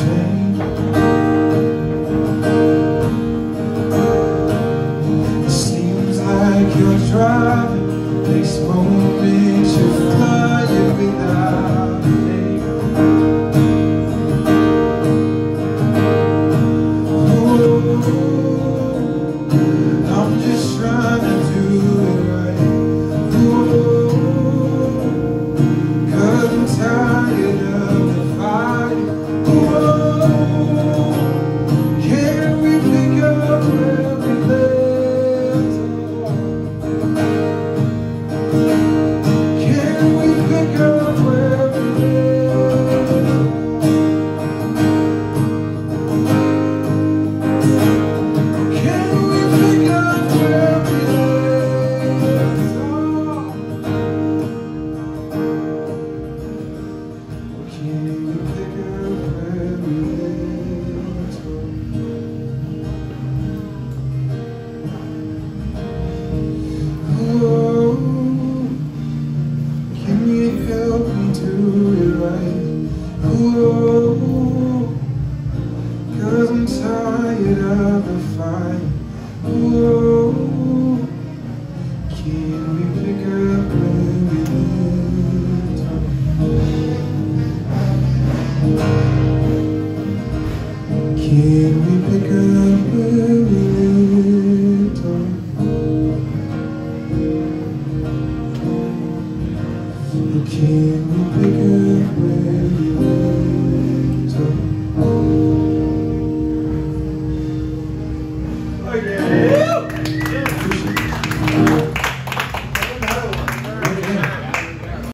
train. Cause I'm tired of the fight. Can we pick up where we left Can we pick up where we left off? Can we pick up? Oi,